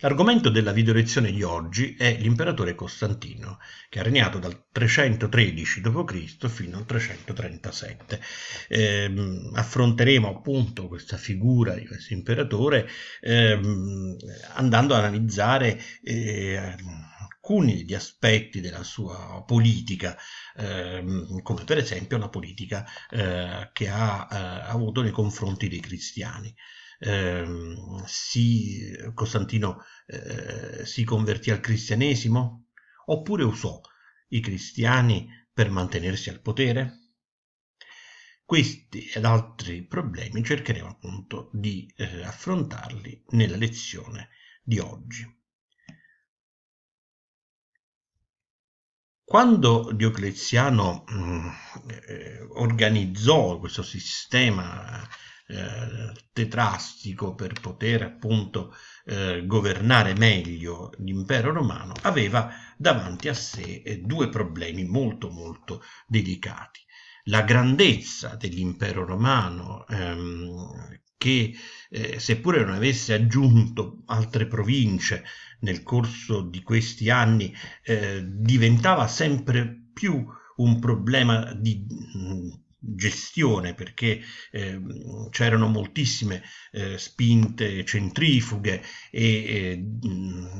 L'argomento della videolezione di oggi è l'imperatore Costantino, che ha regnato dal 313 d.C. fino al 337. Eh, affronteremo appunto questa figura di questo imperatore eh, andando ad analizzare eh, alcuni degli aspetti della sua politica, ehm, come per esempio la politica eh, che ha eh, avuto nei confronti dei cristiani eh, si, Costantino eh, si convertì al cristianesimo oppure usò i cristiani per mantenersi al potere? Questi ed altri problemi cercheremo appunto di eh, affrontarli nella lezione di oggi. Quando Diocleziano mh, mm, eh, organizzò questo sistema eh, tetrastico per poter appunto eh, governare meglio l'impero romano, aveva davanti a sé eh, due problemi molto molto delicati. La grandezza dell'impero romano, ehm, che eh, seppure non avesse aggiunto altre province nel corso di questi anni, eh, diventava sempre più un problema di gestione perché eh, c'erano moltissime eh, spinte centrifughe e eh,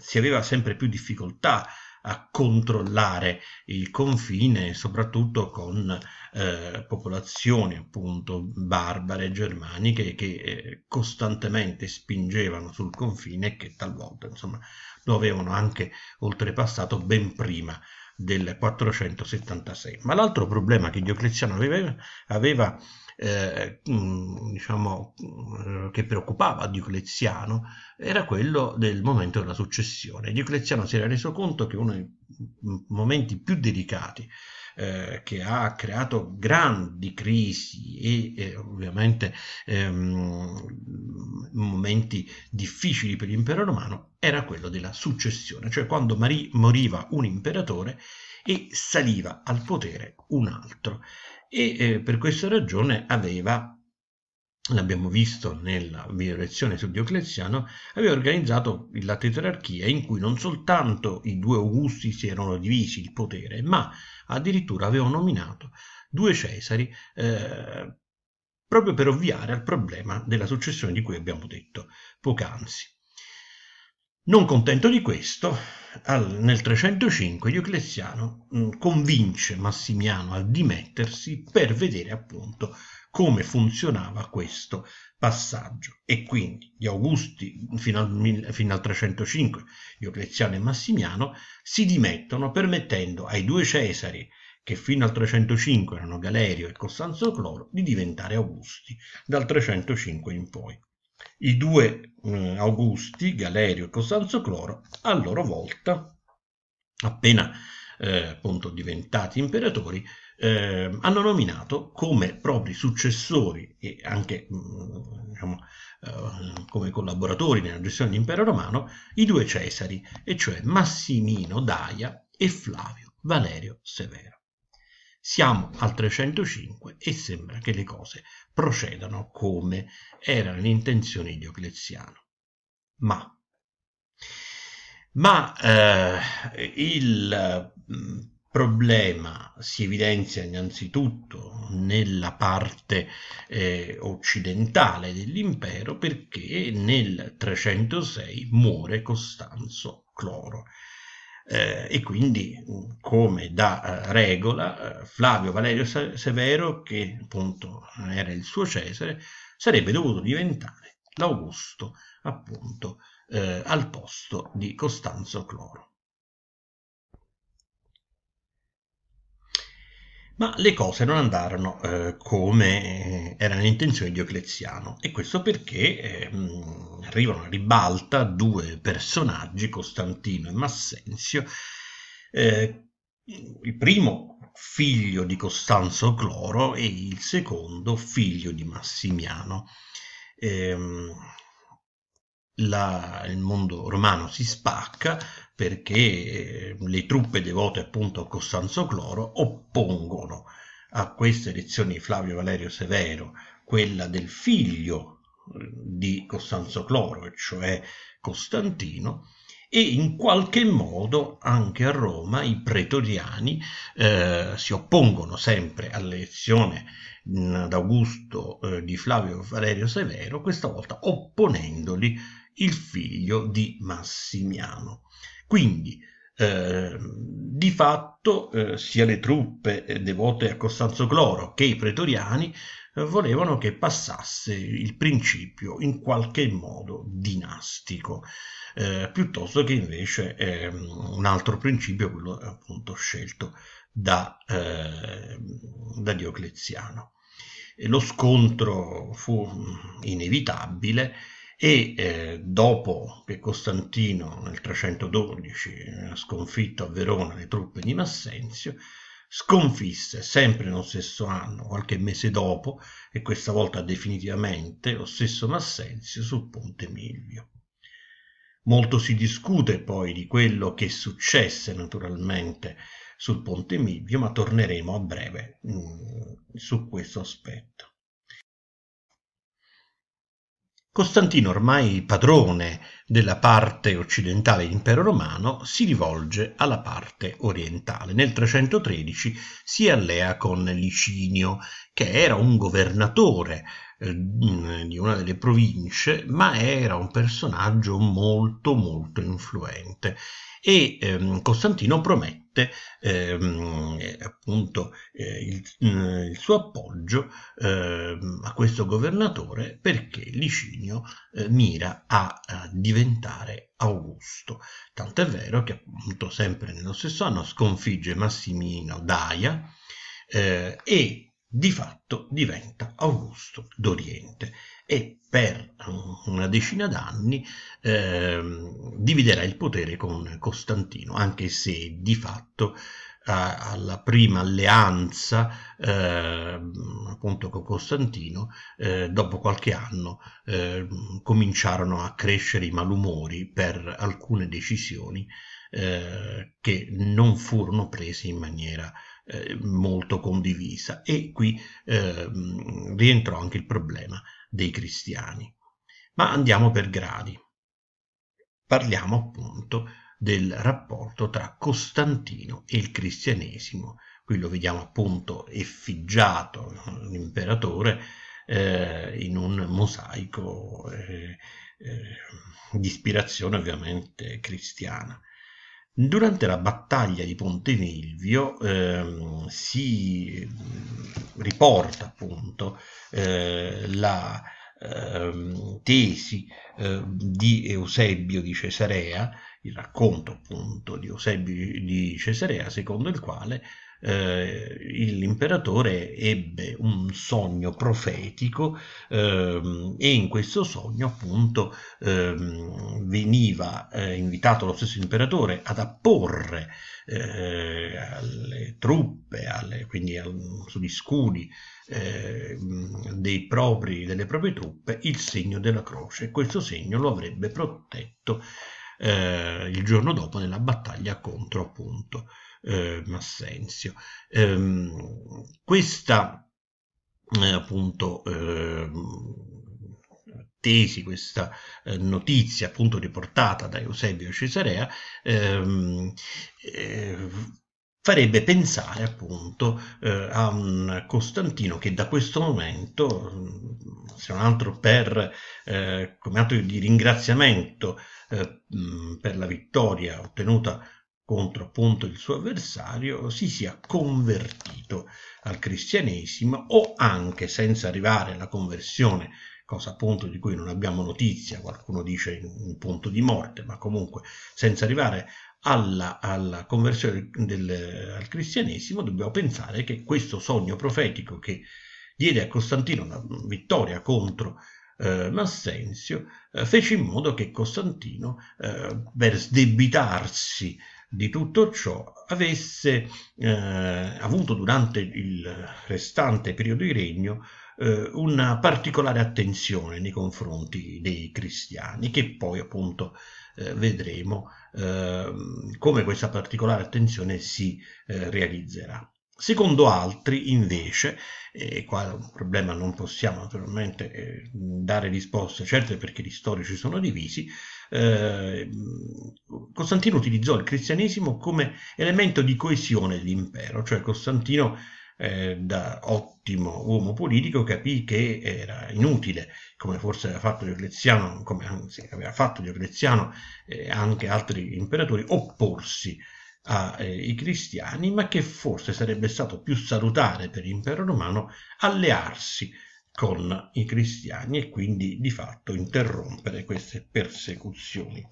si aveva sempre più difficoltà a controllare il confine soprattutto con eh, popolazioni appunto barbare germaniche che eh, costantemente spingevano sul confine e che talvolta insomma lo avevano anche oltrepassato ben prima del 476. Ma l'altro problema che Diocleziano aveva, aveva eh, diciamo, eh, che preoccupava Diocleziano era quello del momento della successione. Diocleziano si era reso conto che uno dei momenti più delicati eh, che ha creato grandi crisi e eh, ovviamente ehm, momenti difficili per l'impero romano era quello della successione, cioè quando mari- moriva un imperatore e saliva al potere un altro. E eh, per questa ragione aveva l'abbiamo visto nella lezione su Diocleziano, aveva organizzato la tetrarchia in cui non soltanto i due Augusti si erano divisi il potere, ma addirittura aveva nominato due Cesari eh, proprio per ovviare al problema della successione di cui abbiamo detto poc'anzi. Non contento di questo, nel 305 Diocleziano convince Massimiano a dimettersi per vedere appunto come funzionava questo passaggio e quindi gli Augusti fino al, fino al 305, Diocleziano e Massimiano, si dimettono permettendo ai due Cesari che fino al 305 erano Galerio e Costanzo Cloro, di diventare Augusti dal 305 in poi. I due eh, Augusti, Galerio e Costanzo Cloro, a loro volta, appena eh, appunto diventati imperatori, eh, hanno nominato come propri successori e anche mm, diciamo, eh, come collaboratori nella gestione dell'impero romano i due Cesari, e cioè Massimino Daia e Flavio Valerio Severo. Siamo al 305 e sembra che le cose procedano come erano le intenzioni di Diocleziano. Ma, ma eh, il mm, problema si evidenzia innanzitutto nella parte eh, occidentale dell'impero perché nel 306 muore Costanzo Cloro eh, e quindi come da eh, regola Flavio Valerio Severo che appunto era il suo Cesare sarebbe dovuto diventare l'Augusto appunto eh, al posto di Costanzo Cloro. Ma le cose non andarono eh, come erano le intenzioni di Diocleziano e questo perché eh, arrivano a ribalta due personaggi, Costantino e Massenzio, eh, il primo figlio di Costanzo Cloro e il secondo figlio di Massimiano. La, il mondo romano si spacca perché eh, le truppe devote appunto a Costanzo Cloro oppongono a queste elezioni di Flavio Valerio Severo quella del figlio di Costanzo Cloro, cioè Costantino, e in qualche modo anche a Roma i pretoriani eh, si oppongono sempre all'elezione d'Augusto eh, di Flavio Valerio Severo, questa volta opponendoli il figlio di Massimiano. Quindi eh, di fatto eh, sia le truppe eh, devote a Costanzo Cloro che i pretoriani eh, volevano che passasse il principio in qualche modo dinastico, eh, piuttosto che invece ehm, un altro principio, quello appunto scelto da, da Diocleziano. E lo scontro fu inevitabile e eh, dopo che Costantino nel 312 ha sconfitto a Verona le truppe di Massenzio, sconfisse sempre nello stesso anno, qualche mese dopo, e questa volta definitivamente, lo stesso Massenzio sul ponte Milvio. Molto si discute poi di quello che successe naturalmente sul ponte Milvio, ma torneremo a breve mh, mm, su questo aspetto. Costantino, ormai padrone della parte occidentale dell'impero romano, si rivolge alla parte orientale. Nel 313 si allea con Licinio, che era un governatore eh, di una delle province, ma era un personaggio molto molto influente e ehm, Costantino promette ehm, appunto eh, il, il, suo appoggio ehm, a questo governatore perché Licinio eh, mira a, a, diventare Augusto. Tant'è vero che appunto sempre nello stesso anno sconfigge Massimino Daia eh, e di fatto diventa Augusto d'Oriente e per una decina d'anni eh, dividerà il potere con Costantino, anche se di fatto alla prima alleanza eh, appunto con Costantino, eh, dopo qualche anno eh, cominciarono a crescere i malumori per alcune decisioni eh, che non furono prese in maniera eh, molto condivisa e qui eh, rientrò anche il problema dei cristiani. Ma andiamo per gradi. Parliamo appunto del rapporto tra Costantino e il cristianesimo. Qui lo vediamo appunto effiggiato, l'imperatore, eh, in un mosaico eh, eh, di ispirazione ovviamente cristiana. Durante la battaglia di Ponte Milvio eh, si riporta appunto eh, la eh, tesi eh, di Eusebio di Cesarea, il racconto appunto di Eusebio di Cesarea, secondo il quale eh, l'imperatore ebbe un sogno profetico ehm, e in questo sogno appunto ehm, veniva eh, invitato lo stesso imperatore ad apporre eh, alle truppe, alle, quindi al, sugli scudi eh, propri, delle proprie truppe il segno della croce. Questo segno lo avrebbe protetto eh, il giorno dopo nella battaglia contro appunto eh, Massenzio. Ehm, questa eh, appunto ehm, tesi, questa eh, notizia appunto riportata da Eusebio Cesarea, ehm, eh, farebbe pensare appunto eh, a un Costantino che da questo momento, se non altro per, eh, come atto di ringraziamento eh, per la vittoria ottenuta contro appunto il suo avversario si sia convertito al cristianesimo o anche senza arrivare alla conversione cosa appunto di cui non abbiamo notizia, qualcuno dice in punto di morte, ma comunque senza arrivare alla, alla conversione del, al cristianesimo, dobbiamo pensare che questo sogno profetico che diede a Costantino una vittoria contro eh, Massenzio, eh, fece in modo che Costantino, eh, per sdebitarsi di tutto ciò avesse eh, avuto durante il restante periodo di regno eh, una particolare attenzione nei confronti dei cristiani che poi appunto eh, vedremo eh, come questa particolare attenzione si eh, realizzerà. Secondo altri, invece, e qua è un problema non possiamo naturalmente eh, dare risposte certe perché gli storici sono divisi, eh, Costantino utilizzò il cristianesimo come elemento di coesione dell'impero, cioè Costantino eh, da ottimo uomo politico capì che era inutile, come forse aveva fatto Diocleziano, come anzi aveva fatto Diocleziano e anche altri imperatori, opporsi ai cristiani, ma che forse sarebbe stato più salutare per l'impero romano allearsi con i cristiani e quindi di fatto interrompere queste persecuzioni.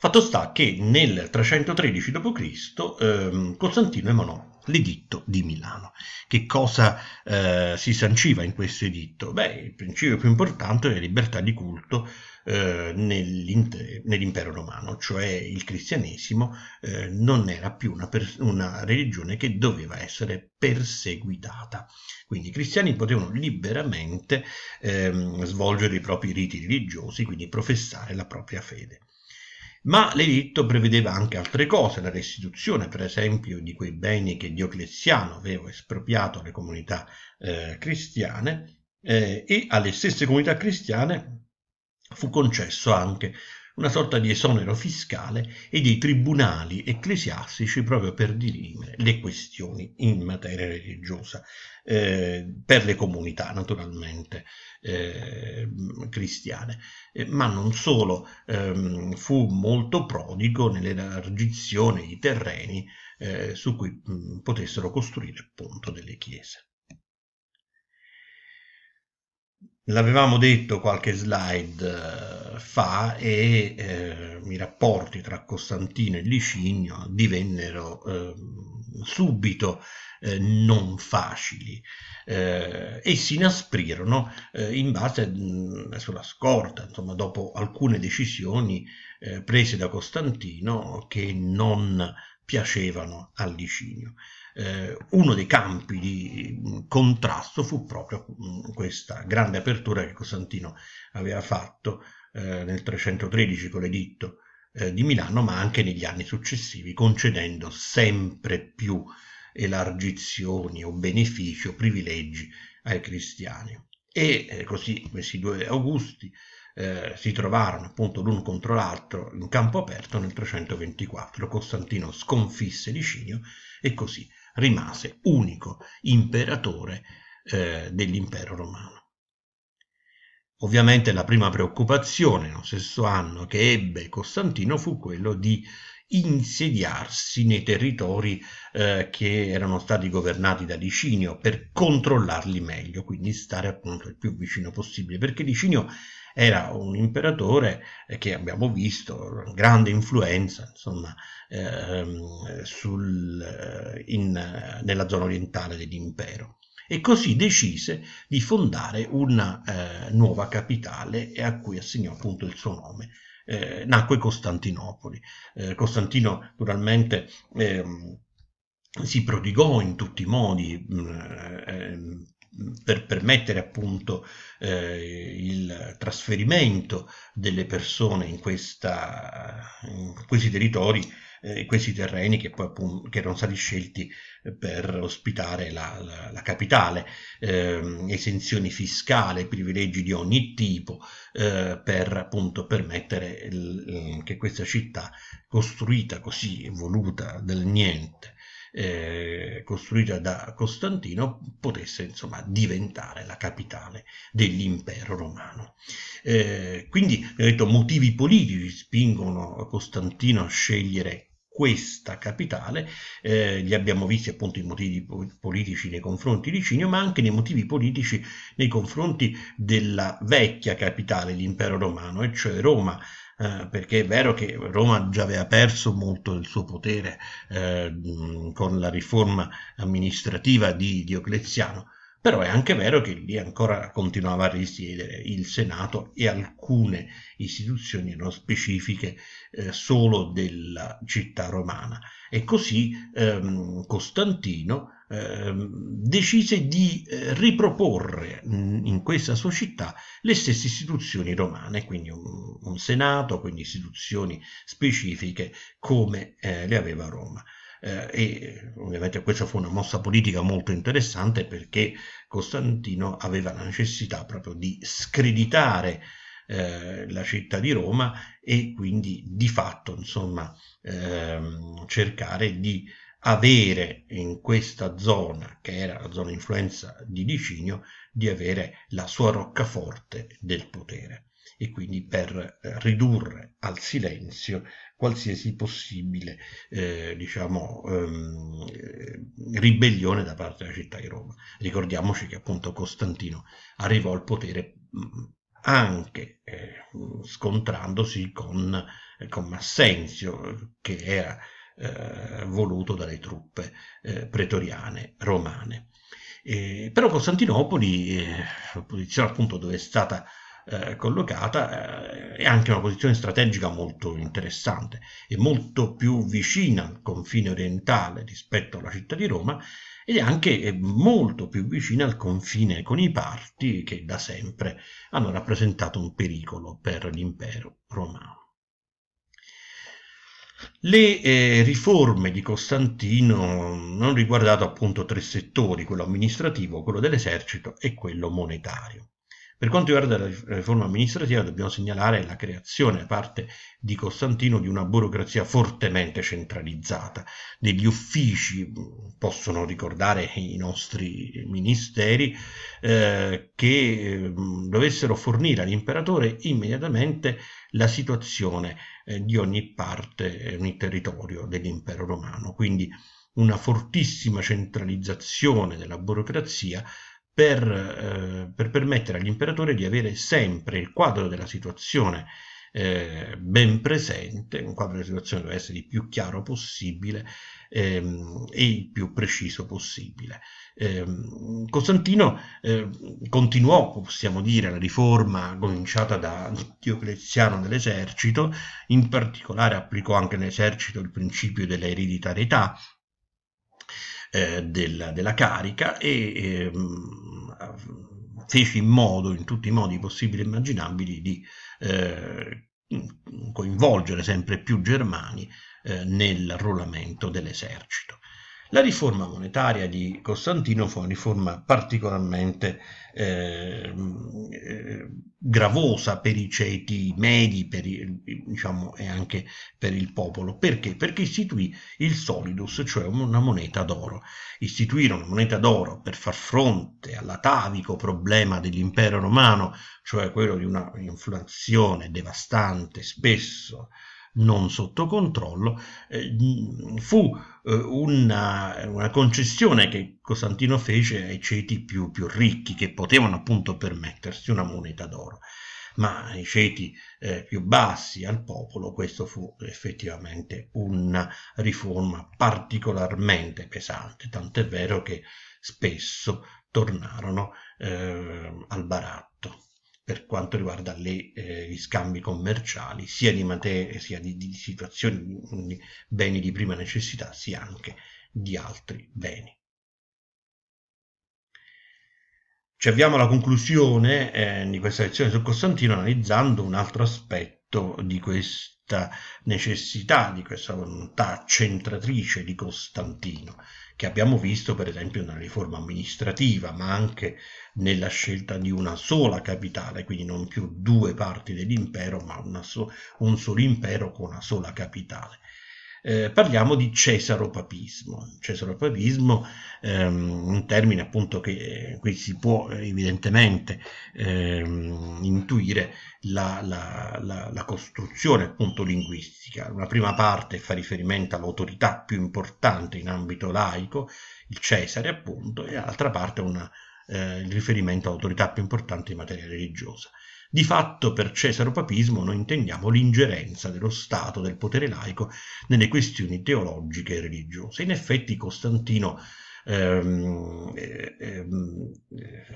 Fatto sta che nel 313 d.C. Ehm, Costantino emanò l'editto di Milano. Che cosa eh, si sanciva in questo editto? Beh, il principio più importante è la libertà di culto eh, nell'impero romano, cioè il cristianesimo eh, non era più una, una, religione che doveva essere perseguitata. Quindi i cristiani potevano liberamente ehm, svolgere i propri riti religiosi, quindi professare la propria fede. Ma l'editto prevedeva anche altre cose, la restituzione per esempio di quei beni che Diocleziano aveva espropriato alle comunità eh, cristiane eh, e alle stesse comunità cristiane fu concesso anche una sorta di esonero fiscale e dei tribunali ecclesiastici proprio per dirimere le questioni in materia religiosa, eh, per le comunità naturalmente eh, cristiane. Eh, ma non solo, ehm, fu molto prodigo nell'elargizione di terreni eh, su cui mh, potessero costruire appunto delle chiese. L'avevamo detto qualche slide eh, fa e eh, i rapporti tra Costantino e Licinio divennero eh, subito eh, non facili. Eh, e si inasprirono eh, in base mh, sulla scorta, insomma, dopo alcune decisioni prese da Costantino che non piacevano al Licinio eh, uno dei campi di contrasto fu proprio questa grande apertura che Costantino aveva fatto eh, nel 313 con l'editto eh, di Milano, ma anche negli anni successivi, concedendo sempre più elargizioni o benefici o privilegi ai cristiani. E eh, così questi due Augusti eh, si trovarono appunto l'uno contro l'altro in campo aperto nel 324. Costantino sconfisse Licinio e così rimase unico imperatore eh, dell'impero romano. Ovviamente la prima preoccupazione, nello stesso anno che ebbe Costantino, fu quello di insediarsi nei territori eh, che erano stati governati da Licinio per controllarli meglio, quindi stare appunto il più vicino possibile, perché Licinio era un imperatore che abbiamo visto, grande influenza insomma, ehm, sul, in, nella zona orientale dell'impero. E così decise di fondare una eh, nuova capitale a cui assegnò appunto il suo nome. Eh, nacque Costantinopoli. Eh, Costantino naturalmente ehm, si prodigò in tutti i modi mm, ehm, per permettere appunto eh, il trasferimento delle persone in, questa, in questi territori, eh, questi terreni che poi appunto che erano stati scelti per ospitare la, la, la capitale, eh, esenzioni fiscali, privilegi di ogni tipo eh, per appunto permettere il, che questa città costruita così, voluta del niente, eh, costruita da Costantino potesse insomma diventare la capitale dell'impero romano. Eh, quindi, detto, motivi politici spingono Costantino a scegliere questa capitale, eh, li abbiamo visti appunto i motivi politici nei confronti di Cinio, ma anche nei motivi politici nei confronti della vecchia capitale, l'impero romano, e cioè Roma, eh, perché è vero che Roma già aveva perso molto del suo potere eh, con la riforma amministrativa di Diocleziano, però è anche vero che lì ancora continuava a risiedere il Senato e alcune istituzioni erano specifiche eh, solo della città romana. E così ehm, Costantino Ehm, decise di eh, riproporre in questa sua città le stesse istituzioni romane, quindi un, un senato, quindi istituzioni specifiche come eh, le aveva Roma. Eh, e ovviamente questa fu una mossa politica molto interessante perché Costantino aveva la necessità proprio di screditare eh, la città di Roma e quindi di fatto insomma ehm, cercare di avere in questa zona, che era la zona influenza di Licinio, di avere la sua roccaforte del potere e quindi per eh, ridurre al silenzio qualsiasi possibile eh, diciamo, ehm, ribellione da parte della città di Roma. Ricordiamoci che appunto Costantino arrivò al potere anche eh, scontrandosi con, con Massenzio, che era eh, voluto dalle truppe eh, pretoriane romane. Eh, però Costantinopoli, eh, posizione appunto dove è stata eh, collocata, eh, è anche una posizione strategica molto interessante, è molto più vicina al confine orientale rispetto alla città di Roma ed è anche molto più vicina al confine con i parti che da sempre hanno rappresentato un pericolo per l'impero romano. Le eh, riforme di Costantino hanno riguardato appunto tre settori, quello amministrativo, quello dell'esercito e quello monetario. Per quanto riguarda la riforma amministrativa dobbiamo segnalare la creazione da parte di Costantino di una burocrazia fortemente centralizzata. Degli uffici possono ricordare i nostri ministeri eh, che mh, dovessero fornire all'imperatore immediatamente la situazione eh, di ogni parte, ogni territorio dell'impero romano. Quindi una fortissima centralizzazione della burocrazia per, eh, per permettere all'imperatore di avere sempre il quadro della situazione eh, ben presente, un quadro della situazione deve essere il più chiaro possibile ehm, e il più preciso possibile. Eh, Costantino continuò, possiamo dire, la riforma cominciata da Diocleziano dell'esercito, in particolare applicò anche nell'esercito il principio dell'ereditarietà, eh, della, della, carica e eh, fece in modo, in tutti i modi possibili e immaginabili, di eh, coinvolgere sempre più germani eh, nell'arruolamento dell'esercito. La riforma monetaria di Costantino fu una riforma particolarmente eh, eh, gravosa per i ceti medi per il, diciamo, e anche per il popolo. Perché? Perché istituì il solidus, cioè una moneta d'oro. Istituire una moneta d'oro per far fronte all'atavico problema dell'impero romano, cioè quello di una inflazione devastante, spesso non sotto controllo, eh, fu eh, una, una, concessione che Costantino fece ai ceti più, più, ricchi che potevano appunto permettersi una moneta d'oro. Ma ai ceti eh, più bassi, al popolo, questo fu effettivamente una riforma particolarmente pesante, tant'è vero che spesso tornarono eh, al baratto per quanto riguarda le, eh, gli scambi commerciali, sia di materie, sia di, di situazioni, di beni di prima necessità, sia anche di altri beni. Ci avviamo alla conclusione eh, di questa lezione su Costantino analizzando un altro aspetto di questa necessità, di questa volontà centratrice di Costantino, che abbiamo visto per esempio nella riforma amministrativa, ma anche nella scelta di una sola capitale, quindi non più due parti dell'impero, ma so un solo impero con una sola capitale eh, parliamo di cesaropapismo. Cesaropapismo ehm, un termine appunto che eh, qui si può evidentemente ehm, intuire la, la, la, la, costruzione appunto linguistica. Una prima parte fa riferimento all'autorità più importante in ambito laico, il Cesare appunto, e l'altra parte una, eh, il riferimento all'autorità più importante in materia religiosa. Di fatto per cesaropapismo noi intendiamo l'ingerenza dello Stato, del potere laico, nelle questioni teologiche e religiose. In effetti Costantino ehm, eh, ehm, eh,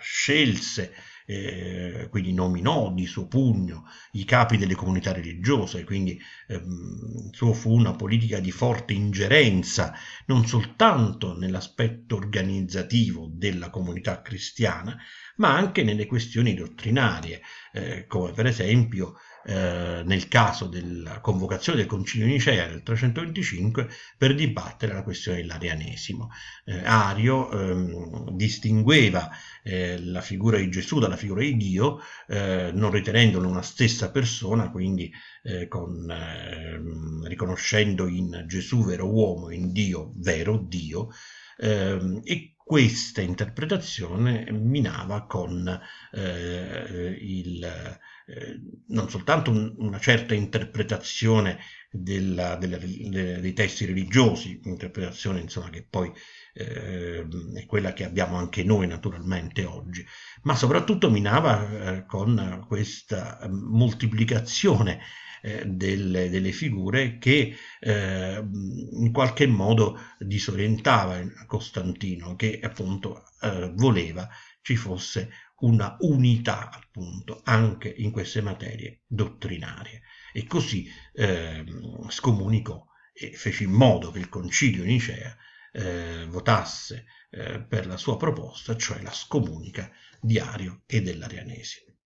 scelse eh, quindi nominò di suo pugno i capi delle comunità religiose, quindi ehm, suo fu una politica di forte ingerenza non soltanto nell'aspetto organizzativo della comunità cristiana, ma anche nelle questioni dottrinarie, eh, come per esempio eh, nel caso della convocazione del Concilio Nicea del 325 per dibattere la questione dell'arianesimo. Eh, Ario ehm, distingueva eh, la figura di Gesù dalla figura di Dio, eh, non ritenendolo una stessa persona, quindi eh, con, ehm, riconoscendo in Gesù vero uomo, in Dio vero Dio, ehm, e questa interpretazione minava con il, eh, non soltanto un, una certa interpretazione della, della, de, dei testi religiosi, interpretazione insomma, che poi eh, è quella che abbiamo anche noi naturalmente oggi, ma soprattutto minava eh, con questa moltiplicazione eh, delle, delle, figure che eh, in qualche modo disorientava Costantino, che appunto eh, voleva ci fosse una unità appunto anche in queste materie dottrinarie e così eh, scomunicò e fece in modo che il concilio Nicea eh, votasse eh, per la sua proposta, cioè la scomunica di Ario e dell'Arianesimo.